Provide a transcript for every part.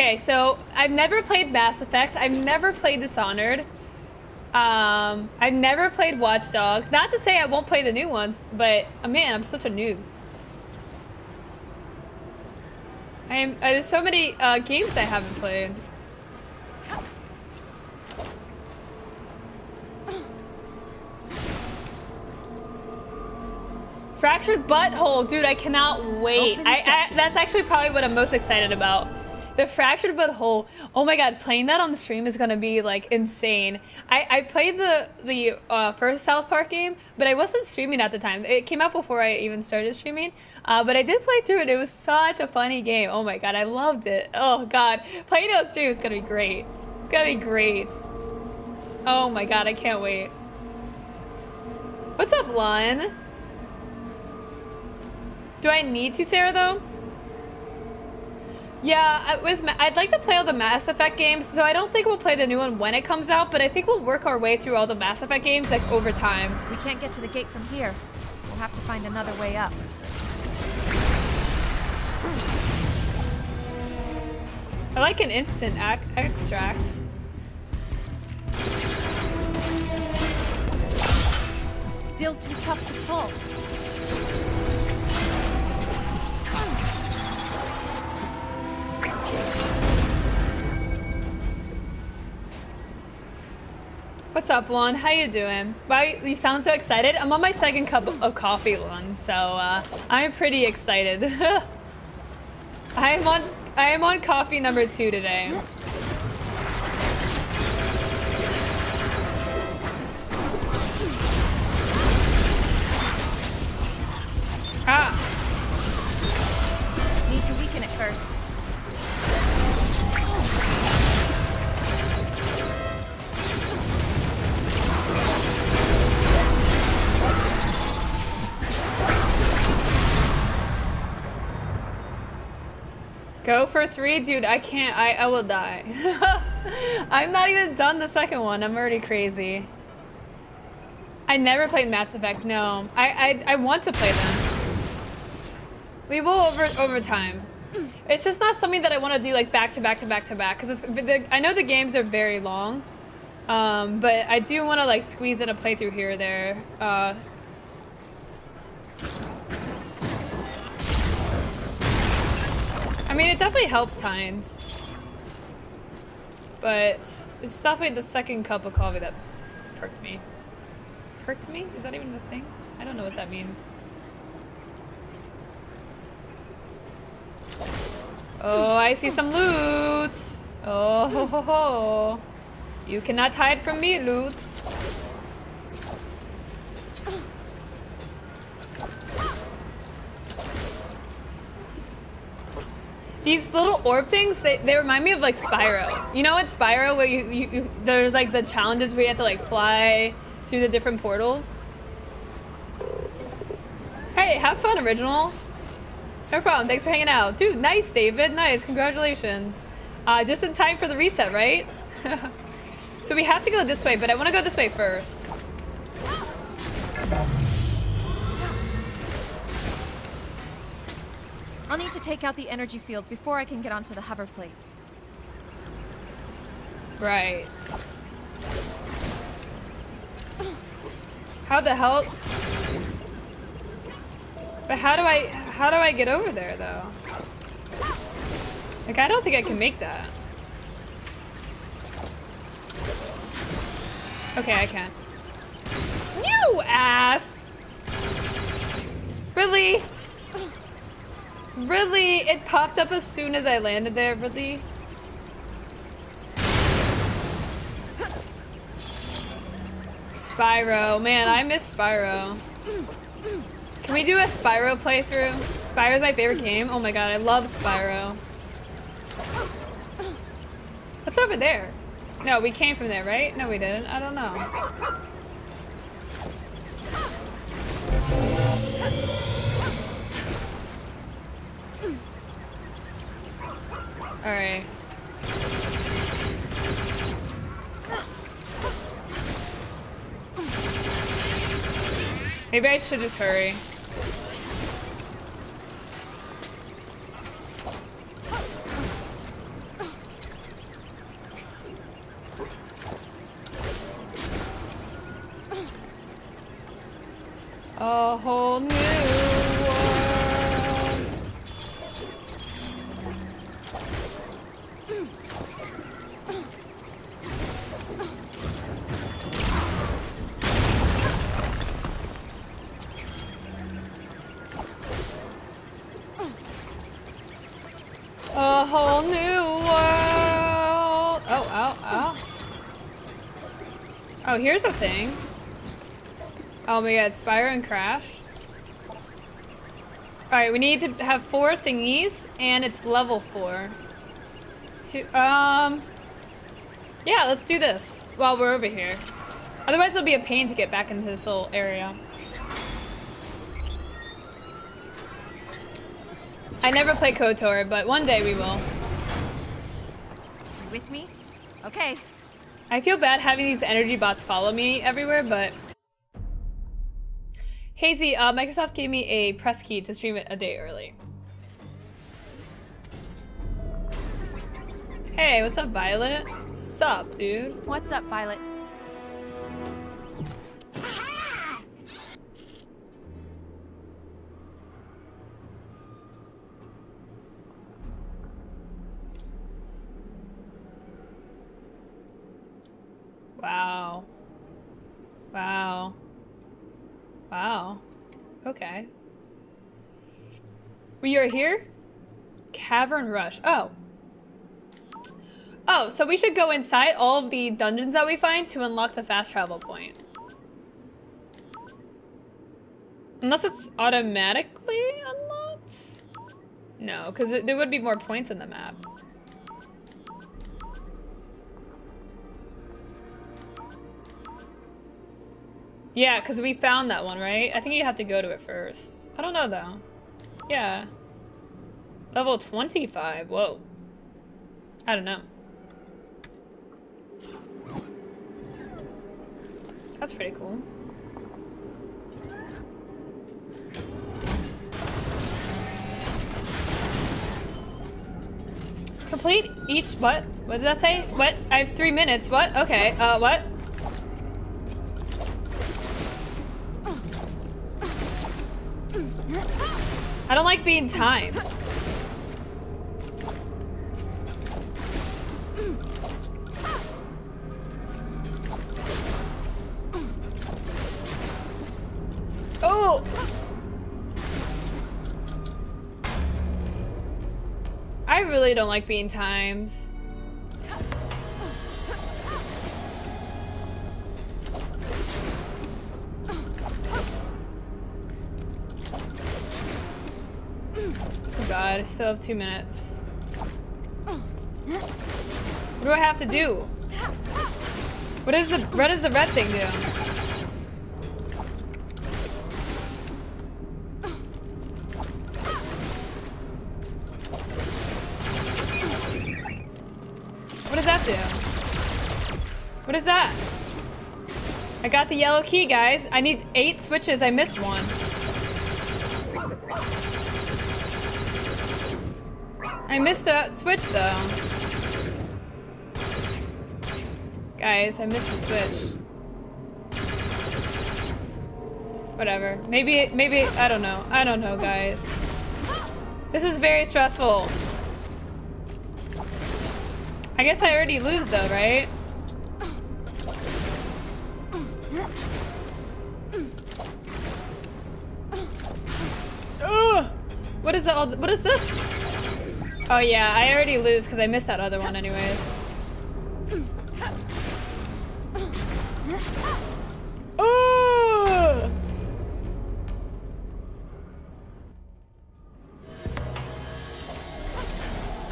Okay, so I've never played Mass Effect. I've never played Dishonored. Um, I've never played Watch Dogs. Not to say I won't play the new ones, but uh, man, I'm such a noob. I am. Uh, there's so many uh, games I haven't played. Fractured butthole, dude! I cannot wait. I, I, that's actually probably what I'm most excited about. The fractured butthole. Oh my god, playing that on the stream is gonna be like insane. I, I played the the uh, first South Park game, but I wasn't streaming at the time. It came out before I even started streaming. Uh, but I did play through it. It was such a funny game. Oh my god, I loved it. Oh god, playing it on stream is gonna be great. It's gonna be great. Oh my god, I can't wait. What's up, Lon? Do I need to, Sarah, though? Yeah, with I'd like to play all the Mass Effect games, so I don't think we'll play the new one when it comes out, but I think we'll work our way through all the Mass Effect games, like, over time. We can't get to the gate from here. We'll have to find another way up. I like an instant extract. Still too tough to pull. What's up, Lon? How you doing? Wow, you sound so excited. I'm on my second cup of coffee, Lon, so uh, I'm pretty excited. I am on I am on coffee number two today. Ah. Need to weaken it first. Go for three? Dude, I can't. I, I will die. I'm not even done the second one. I'm already crazy. I never played Mass Effect, no. I, I, I want to play them. We will over over time. It's just not something that I want to do like back to back to back to back because I know the games are very long, um, but I do want to like squeeze in a playthrough here or there. Uh, I mean, it definitely helps times. But it's definitely the second cup of coffee that has perked me. Perked me? Is that even a thing? I don't know what that means. Oh, I see some loot. Oh, ho, ho, ho. You cannot hide from me, loot. These little orb things, they, they remind me of like Spyro. You know what Spyro where you, you, you there's like the challenges where you have to like fly through the different portals? Hey, have fun, original. No problem. Thanks for hanging out. Dude, nice, David. Nice. Congratulations. Uh, just in time for the reset, right? so we have to go this way, but I want to go this way first. I'll need to take out the energy field before I can get onto the hover plate. Right. How the hell? But how do I, how do I get over there though? Like, I don't think I can make that. Okay, I can. You ass! Really? Really? It popped up as soon as I landed there, really? Spyro. Man, I miss Spyro. Can we do a Spyro playthrough? Spyro's my favorite game. Oh my god, I love Spyro. What's over there? No, we came from there, right? No, we didn't. I don't know. Maybe I should just hurry. Oh my god, Spyro and Crash. Alright, we need to have four thingies, and it's level four. Two, um... Yeah, let's do this while we're over here. Otherwise it'll be a pain to get back into this little area. I never play KOTOR, but one day we will. You with me? Okay. I feel bad having these energy bots follow me everywhere, but... Hazy, uh, Microsoft gave me a press key to stream it a day early. Hey, what's up, Violet? Sup, dude? What's up, Violet? Wow. Wow. Wow. Okay. We are here? Cavern Rush. Oh. Oh, so we should go inside all of the dungeons that we find to unlock the fast travel point. Unless it's automatically unlocked? No, because there would be more points in the map. Yeah, because we found that one, right? I think you have to go to it first. I don't know, though. Yeah. Level 25. Whoa. I don't know. That's pretty cool. Complete each, what? What did that say? What? I have three minutes. What? Okay, uh, what? I don't like being timed. Oh! I really don't like being timed. I still have two minutes. What do I have to do? What is the what does the red thing do? What does that do? What is that? I got the yellow key, guys. I need eight switches. I missed one. I missed that switch, though. Guys, I missed the switch. Whatever. Maybe, maybe, I don't know. I don't know, guys. This is very stressful. I guess I already lose, though, right? Ugh! What is all? What is this? Oh yeah, I already lose because I missed that other one anyways.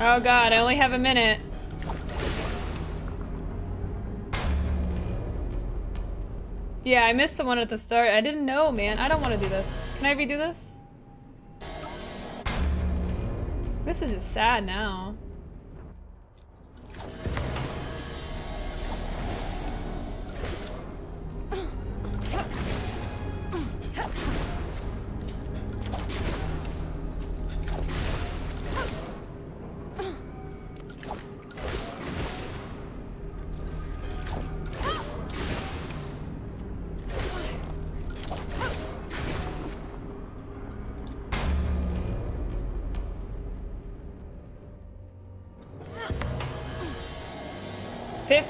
Oh god, I only have a minute. Yeah, I missed the one at the start. I didn't know, man. I don't want to do this. Can I redo this? This is just sad now.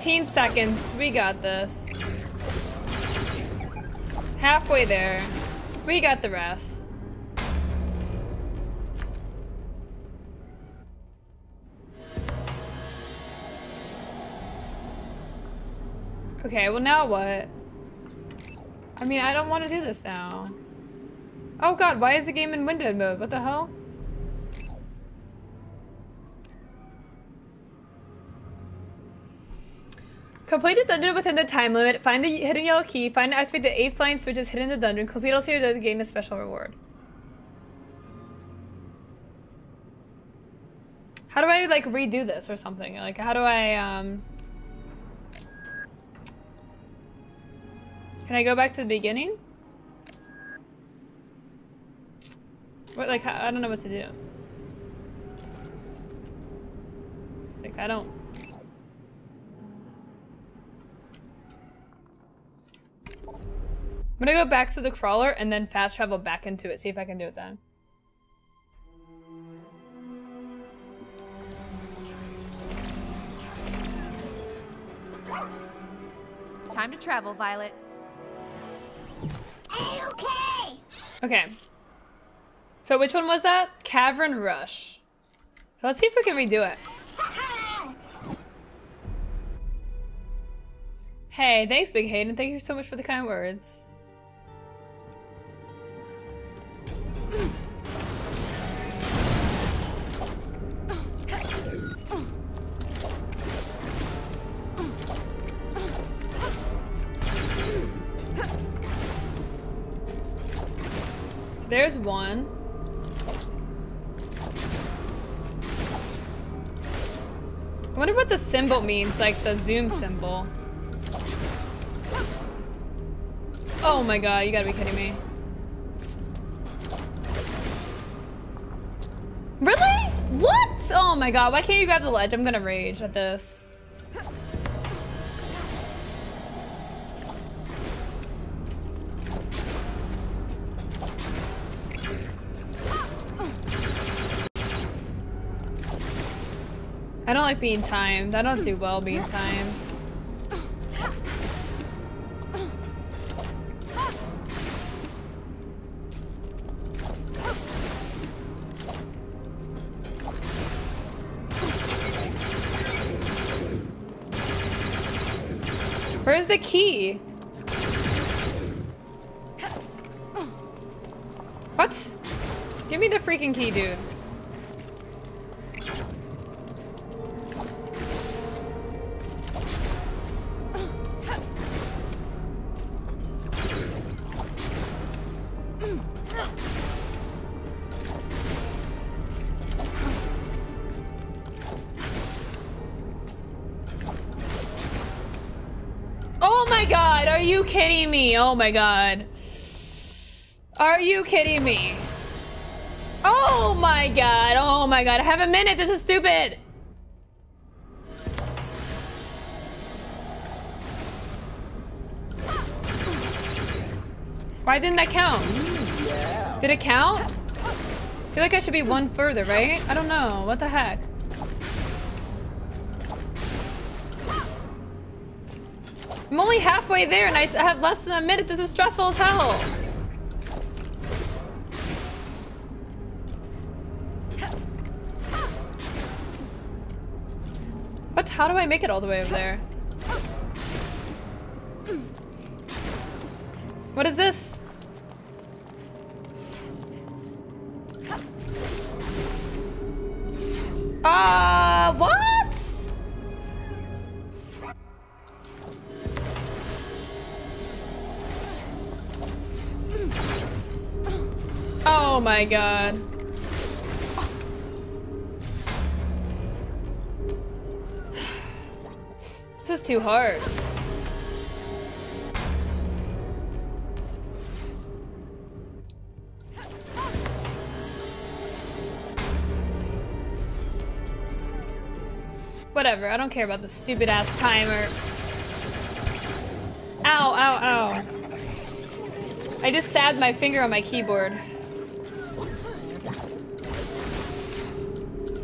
15 seconds. We got this. Halfway there. We got the rest. Okay, well now what? I mean, I don't want to do this now. Oh god, why is the game in windowed mode? What the hell? Complete the dungeon within the time limit, find the hidden yellow key, find and activate the 8 flying switches hidden in the dungeon, complete all series to gain a special reward. How do I, like, redo this or something? Like, how do I, um... Can I go back to the beginning? What, like, I don't know what to do. Like, I don't... I'm gonna go back to the crawler and then fast travel back into it, see if I can do it then. Time to travel, Violet. A-okay! Okay. So which one was that? Cavern Rush. So let's see if we can redo it. Hey, thanks, Big Hayden. Thank you so much for the kind words. Symbol means, like the zoom symbol. Oh my god, you gotta be kidding me. Really? What? Oh my god, why can't you grab the ledge? I'm gonna rage at this. I don't like being timed. I don't do well being timed. You kidding me? Oh my god. Are you kidding me? Oh my god, oh my god, I have a minute, this is stupid. Why didn't that count? Did it count? I feel like I should be one further, right? I don't know, what the heck? I'm only halfway there and I have less than a minute. This is stressful as hell. What? How do I make it all the way over there? What is this? My god. This is too hard. Whatever, I don't care about the stupid ass timer. Ow, ow, ow. I just stabbed my finger on my keyboard.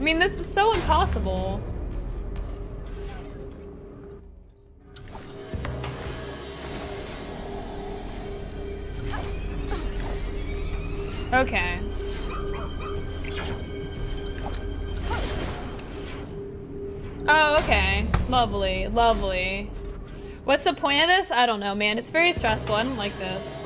I mean, that's so impossible. Okay. Oh, okay. Lovely, lovely. What's the point of this? I don't know, man. It's very stressful. I don't like this.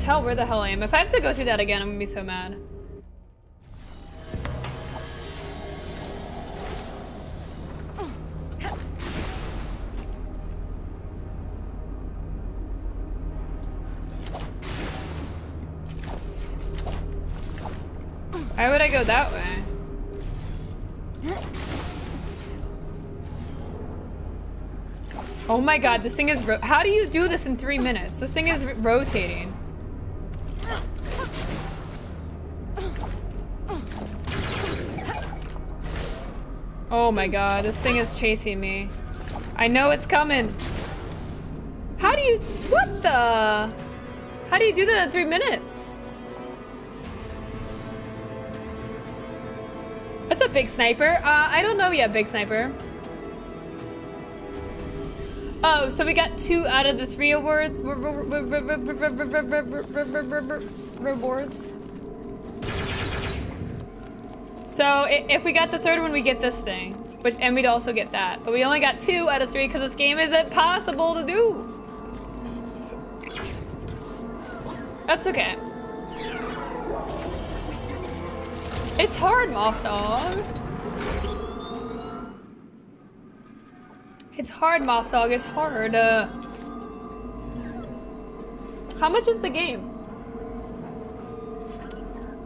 Tell where the hell I am. If I have to go through that again, I'm gonna be so mad. Why would I go that way? Oh my god, this thing is How do you do this in three minutes? This thing is rotating. Oh my god, this thing is chasing me. I know it's coming. How do you... What the... How do you do that in three minutes? That's a big sniper? Uh, I don't know yet, big sniper. Oh, so we got two out of the three awards rewards. So if we got the third one, we get this thing, which and we'd also get that. But we only got two out of three because this game isn't possible to do. That's okay. It's hard, Moth Dog. It's hard, Moth Dog. It's hard. Uh, how much is the game?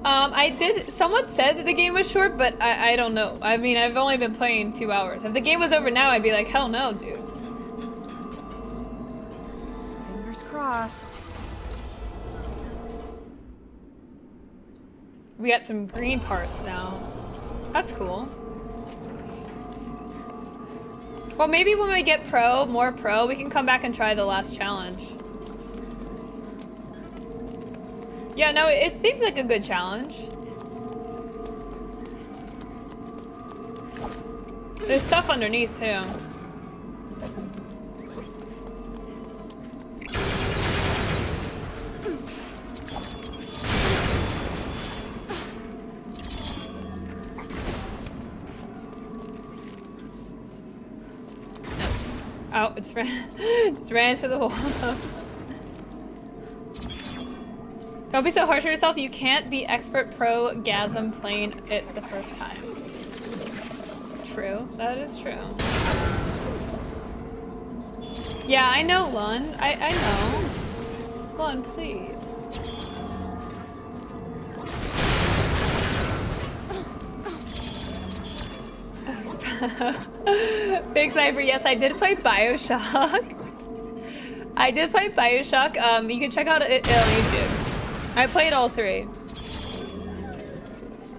Um, I did. Someone said that the game was short, but I, I don't know. I mean, I've only been playing two hours. If the game was over now, I'd be like, hell no, dude. Fingers crossed. We got some green parts now. That's cool. Well, maybe when we get pro, more pro, we can come back and try the last challenge. Yeah, no, it seems like a good challenge. There's stuff underneath, too. Oh, it's ran, it's ran into the wall. Don't be so harsh on yourself. You can't be expert pro gasm playing it the first time. True. That is true. Yeah, I know, Lun. I, I know. Lun, please. Big Sniper, yes, I did play Bioshock. I did play Bioshock. Um, you can check out it on YouTube. I played all three.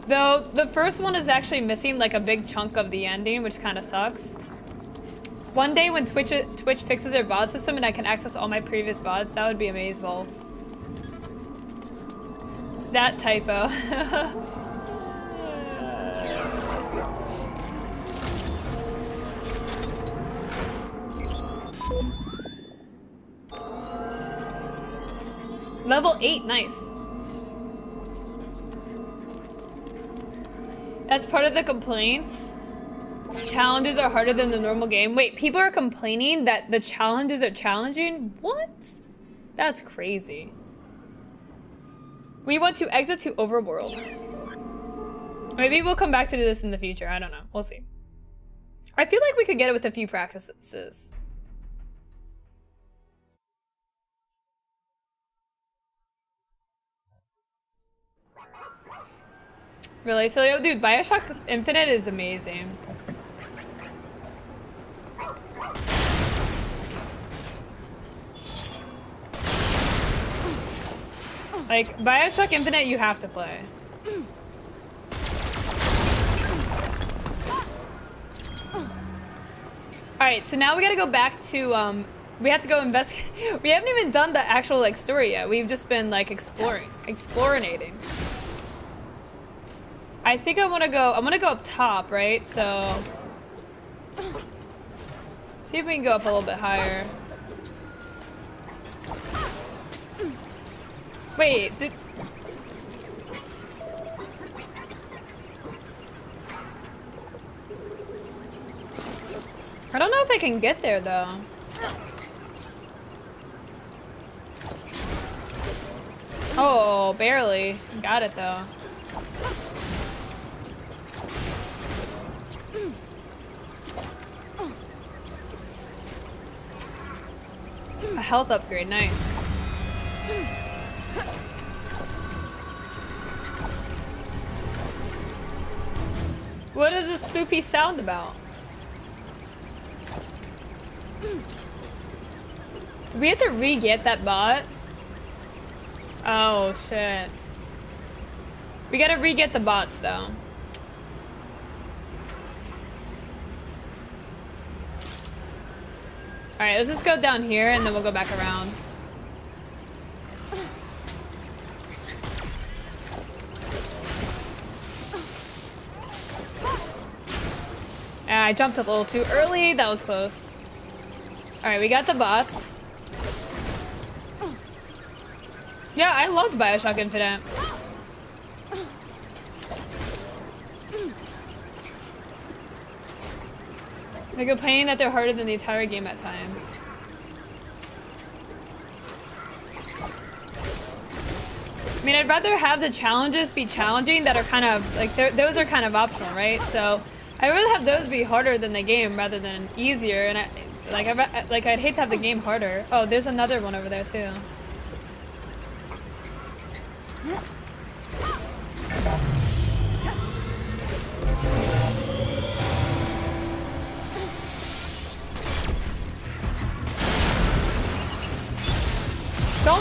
Though, the first one is actually missing like a big chunk of the ending, which kind of sucks. One day when Twitch Twitch fixes their VOD system and I can access all my previous VODs, that would be amazeballs. That typo. Level 8, nice. As part of the complaints, challenges are harder than the normal game. Wait, people are complaining that the challenges are challenging? What? That's crazy. We want to exit to overworld. Maybe we'll come back to this in the future. I don't know. We'll see. I feel like we could get it with a few practices. Really? So, dude, Bioshock Infinite is amazing. Like, Bioshock Infinite, you have to play. Alright, so now we gotta go back to, um, we have to go investigate. We haven't even done the actual, like, story yet. We've just been, like, exploring. Explorinating. I think I want to go, I'm gonna go up top, right? So... See if we can go up a little bit higher. Wait, did... I don't know if I can get there, though. Oh, barely. Got it, though. A health upgrade, nice. What is this spoopy sound about? Do we have to re-get that bot? Oh, shit. We gotta re-get the bots, though. Alright, let's just go down here, and then we'll go back around. Ah, I jumped a little too early. That was close. Alright, we got the bots. Yeah, I loved Bioshock Infinite. They're complaining that they're harder than the entire game at times. I mean, I'd rather have the challenges be challenging that are kind of, like, those are kind of optional, right? So, I'd rather have those be harder than the game rather than easier, and I, like, I, like, I'd hate to have the game harder. Oh, there's another one over there, too.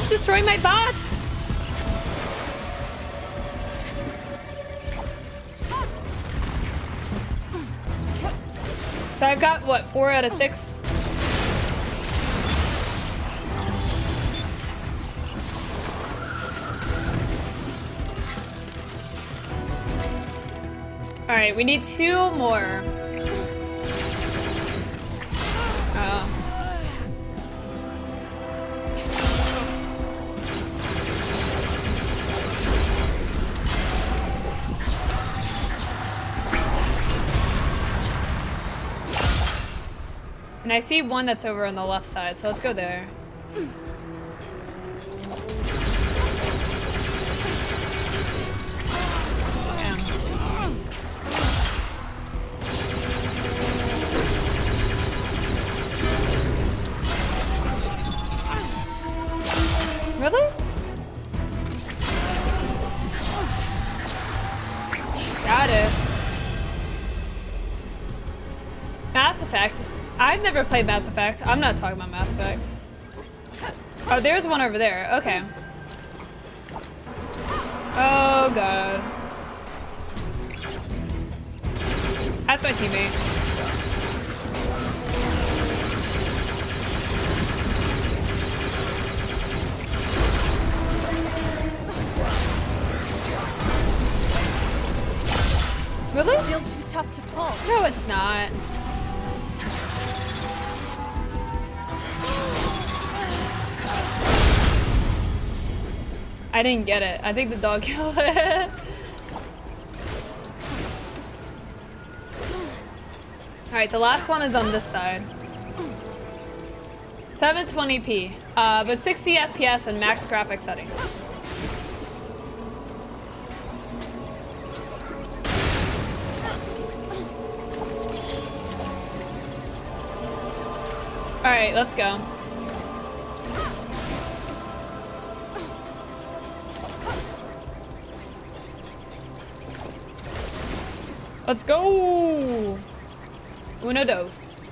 Don't destroy my bots! So I've got, what, four out of six? Alright, we need two more. I see one that's over on the left side, so let's go there. Never played Mass Effect. I'm not talking about Mass Effect. Oh, there's one over there. Okay. Oh, God. That's my teammate. Really? Still too tough to pull. No, it's not. I didn't get it. I think the dog killed it. Alright, the last one is on this side. 720p, uh, but 60 FPS and max graphic settings. Alright, let's go. Let's go! Uno dos.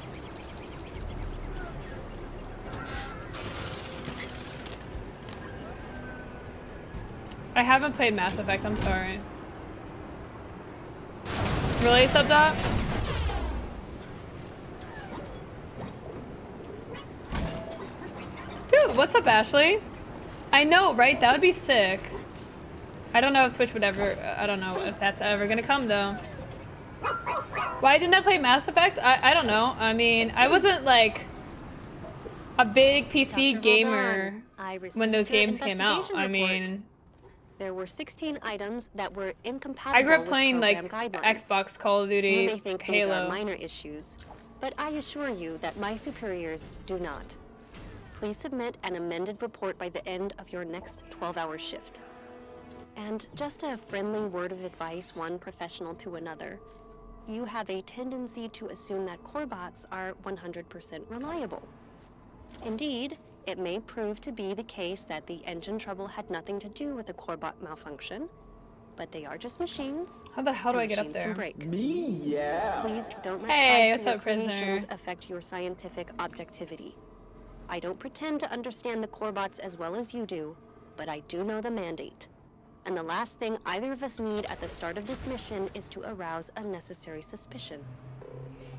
I haven't played Mass Effect, I'm sorry. Really, Subdot? Dude, what's up, Ashley? I know, right? That would be sick. I don't know if Twitch would ever... I don't know if that's ever gonna come, though. Why didn't I play Mass Effect? I, I don't know. I mean, I wasn't, like, a big PC gamer when those games came out. I mean... There were 16 items that were incompatible I grew up playing, like, guidelines. Xbox, Call of Duty, you may think Halo. These are minor issues, but I assure you that my superiors do not. Please submit an amended report by the end of your next 12-hour shift. And just a friendly word of advice, one professional to another. You have a tendency to assume that Corebots are 100% reliable. Indeed, it may prove to be the case that the engine trouble had nothing to do with the Corebot malfunction, but they are just machines. How the hell do I get up machines can there? break. Me, yeah. Please don't let Hey, pride what's for your up, prisoner? creations affect your scientific objectivity. I don't pretend to understand the Corebots as well as you do, but I do know the mandate. And the last thing either of us need at the start of this mission is to arouse unnecessary suspicion.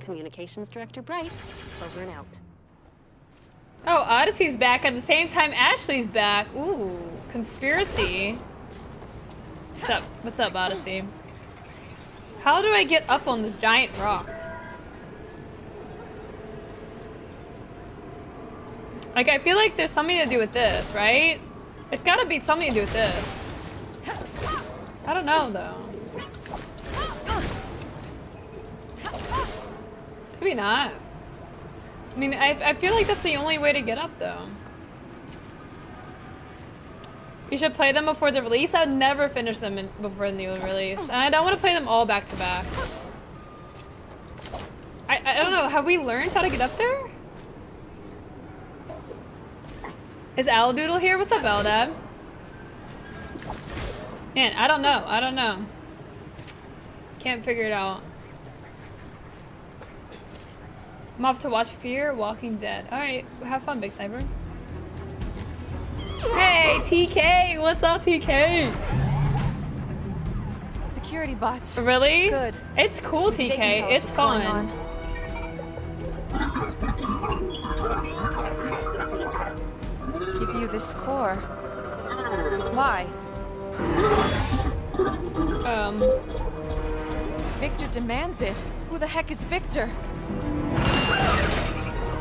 Communications Director Bright, over and out. Oh, Odyssey's back at the same time Ashley's back. Ooh, conspiracy. What's up? What's up, Odyssey? How do I get up on this giant rock? Like, I feel like there's something to do with this, right? It's gotta be something to do with this. I don't know, though. Maybe not. I mean, I, I feel like that's the only way to get up, though. You should play them before the release. I would never finish them in, before the new release. I don't want to play them all back to back. I, I don't know. Have we learned how to get up there? Is Aldoodle here? What's up, Eldab? Man, I don't know. I don't know. Can't figure it out. I'm off to watch Fear Walking Dead. Alright, have fun, Big Cyber. Hey, TK! What's up, TK? Security bots. Really? Good. It's cool, TK. It's fun. Give you this core. Why? Um, Victor demands it. Who the heck is Victor?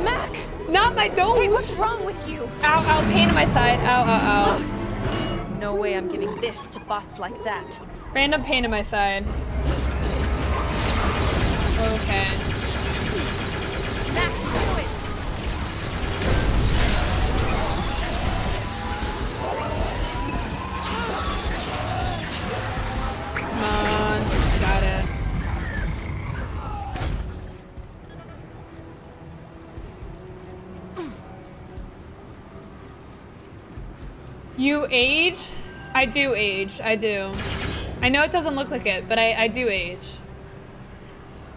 Mack! not my dome! Hey, what's wrong with you? Ow, ow, pain in my side. Ow, ow, ow. No way I'm giving this to bots like that. Random pain in my side. Okay. Age? I do age. I do. I know it doesn't look like it, but I, I do age.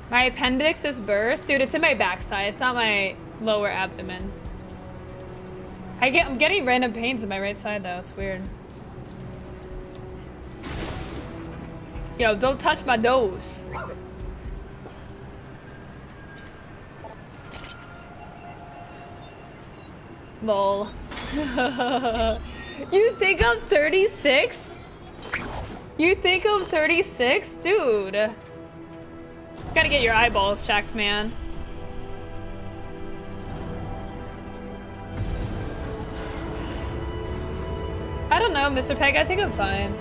My appendix is burst. Dude, it's in my backside. It's not my lower abdomen. I get, I'm getting random pains in my right side though. It's weird. Yo, don't touch my nose. Lol. you think I'm 36? You think I'm 36? Dude. Gotta get your eyeballs checked, man. I don't know, Mr. Peg. I think I'm fine.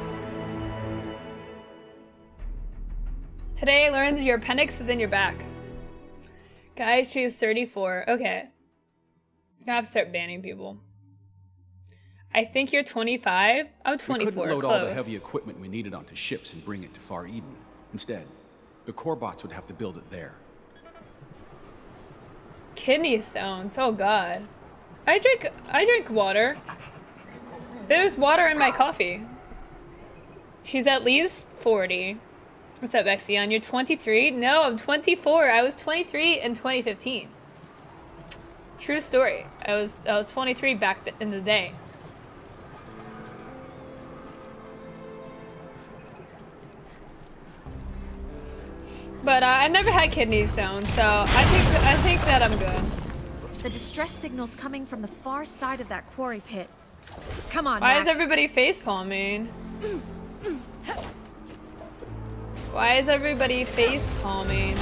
Today I learned that your appendix is in your back. Guys, she's 34. Okay. To start banning people. I think you're 25. I'm 24. We 24. couldn't load close. all the heavy equipment we needed onto ships and bring it to Far Eden. Instead, the Corebots would have to build it there. Kidney stones. Oh god. I drink I drink water. There's water in my coffee. She's at least 40. What's up, Exion? You're 23? No, I'm 24. I was 23 in 2015. True story. I was I was 23 back in the day. But uh, I never had kidney stones, so I think I think that I'm good. The distress signal's coming from the far side of that quarry pit. Come on, Why Mack. is everybody face palming? Why is everybody face palming?